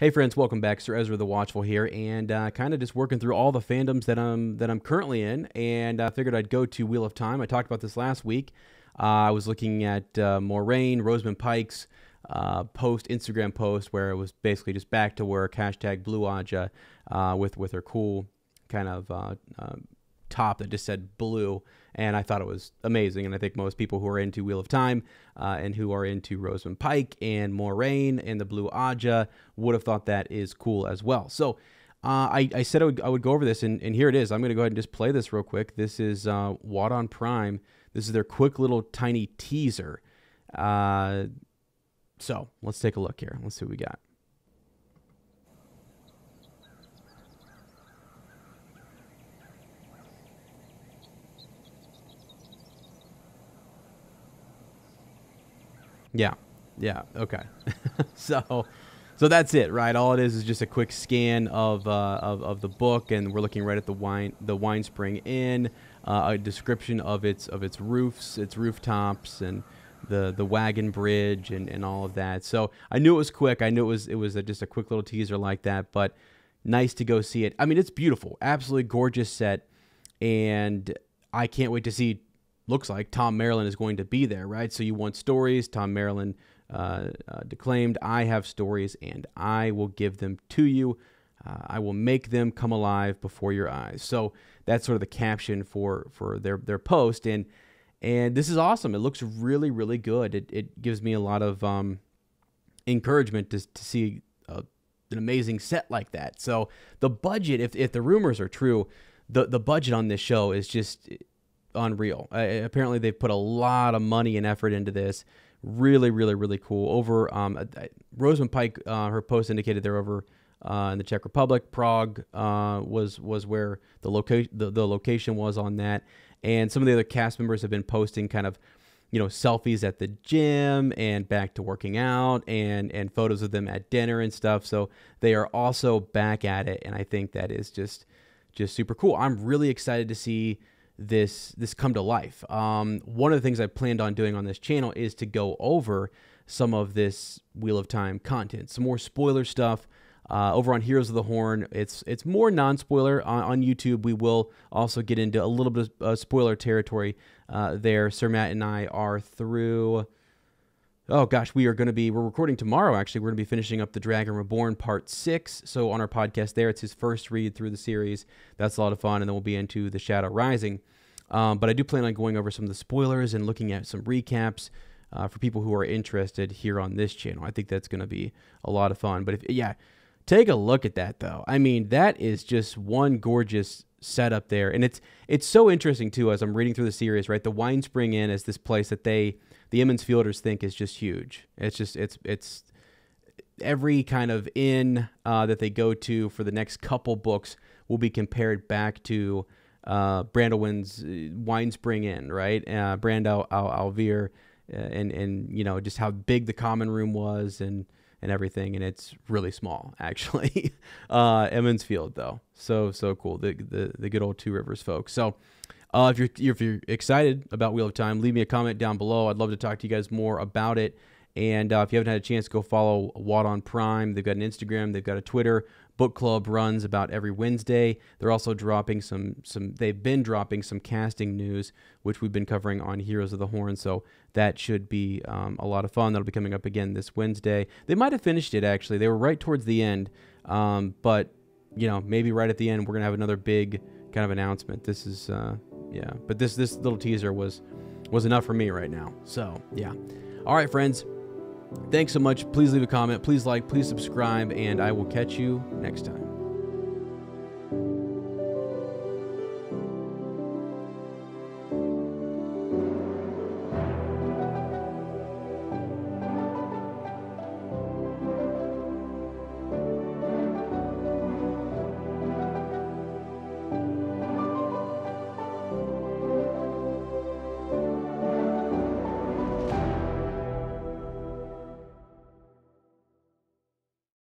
Hey friends, welcome back. Ser Ezra the Watchful here, and uh, kind of just working through all the fandoms that I'm that I'm currently in, and I figured I'd go to Wheel of Time. I talked about this last week. Uh, I was looking at uh, Moiraine, Rosamund Pike's uh, post Instagram post where it was basically just back to work hashtag Blue Ajah uh, with with her cool kind of uh, top that just said blue, and I thought it was amazing. And I think most people who are into Wheel of Time uh, and who are into Rosamund Pike and Moiraine and the Blue Ajah would have thought that is cool as well. So uh, I, I, said I would, I would, go over this, and, and here it is. I'm going to go ahead and just play this real quick. This is uh, on Prime. This is their quick little tiny teaser. Uh, so let's take a look here. Let's see what we got. Yeah. Yeah. Okay. so, so that's it, right? All it is is just a quick scan of, uh, of, of the book, and we're looking right at the wine the Winespring Inn, uh, a description of its of its roofs, its rooftops, and the the wagon bridge, and, and all of that. So I knew it was quick. I knew it was it was a, just a quick little teaser like that, but nice to go see it. I mean, it's beautiful, absolutely gorgeous set, and I can't wait to see looks like Thom Merrilin is going to be there, right? So you want stories. Thom Merrilin uh, uh, declaimed, I have stories and I will give them to you. Uh, I will make them come alive before your eyes. So that's sort of the caption for for their their post, and and this is awesome. It looks really really good. It it gives me a lot of um, encouragement to to see a, an amazing set like that. So the budget, if if the rumors are true, the the budget on this show is just unreal. Uh, apparently, they've put a lot of money and effort into this. Really, really, really cool. Over um, uh, Rosamund Pike, uh, her post indicated they're over uh, in the Czech Republic. Prague uh, was was where the location the, the location was on that, and some of the other cast members have been posting kind of you know selfies at the gym and back to working out and and photos of them at dinner and stuff so they are also back at it and i think that is just just super cool i'm really excited to see this this come to life. Um, one of the things I planned on doing on this channel is to go over some of this Wheel of Time content, some more spoiler stuff. Uh, over on Heroes of the Horn, it's it's more non-spoiler. On, on, YouTube, we will also get into a little bit of uh, spoiler territory uh, there. Sir Matt and I are through oh gosh, we are going to be, we're recording tomorrow actually. We're going to be finishing up The Dragon Reborn Part 6. So on our podcast there, it's his first read through the series. That's a lot of fun. And then we'll be into The Shadow Rising. Um, but I do plan on going over some of the spoilers and looking at some recaps uh, for people who are interested here on this channel. I think that's going to be a lot of fun. But if, yeah, take a look at that though. I mean, that is just one gorgeous setup there. And it's, it's so interesting too, as I'm reading through the series, right? The Winespring Inn is this place that they, the Emond's Fielders think is just huge. It's just it's it's every kind of inn uh, that they go to for the next couple books will be compared back to uh, Brandelwyn's uh, Winespring Inn, right? Uh, Brand Al, Al, al'Vere, uh, and and you know just how big the common room was and and everything, and it's really small actually. uh, Emond's Field though, so so cool. The the the good old Two Rivers folks. So. Uh, if you're if you're excited about Wheel of Time, leave me a comment down below. I'd love to talk to you guys more about it. And uh, if you haven't had a chance, go follow WOT on Prime. They've got an Instagram, they've got a Twitter. Book club runs about every Wednesday. They're also dropping some some. They've been dropping some casting news, which we've been covering on Heroes of the Horn. So that should be um, a lot of fun. That'll be coming up again this Wednesday. They might have finished it actually. They were right towards the end, um, but you know maybe right at the end we're gonna have another big kind of announcement. This is uh, yeah. But this this little teaser was was enough for me right now. So yeah. All right, friends. Thanks so much. Please leave a comment. Please like. Please subscribe, and I will catch you next time.